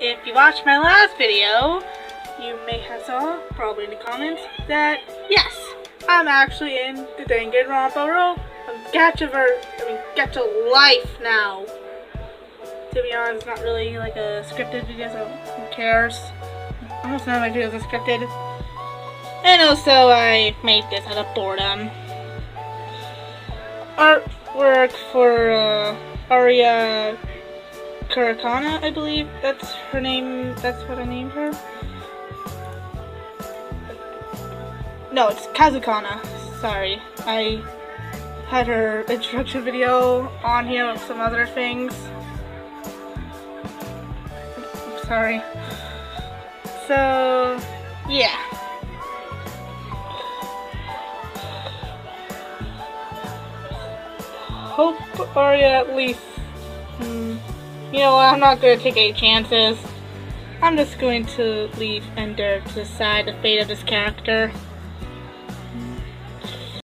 if you watched my last video, you may have saw, probably in the comments, that yes, I'm actually in the Danganronpa role. I'm Gachaver, I mean Gacha Life now. To be honest, it's not really like a scripted video, so who cares? Almost none of my videos are scripted. And also, I made this out of boredom. Artwork for uh, Aria Kurakana, I believe. That's her name. That's what I named her. No, it's Kazukana. Sorry. I had her introduction video on here with some other things. Sorry. So, yeah. Hope Aria at least. You know what? I'm not going to take any chances. I'm just going to leave Ender to decide the fate of this character.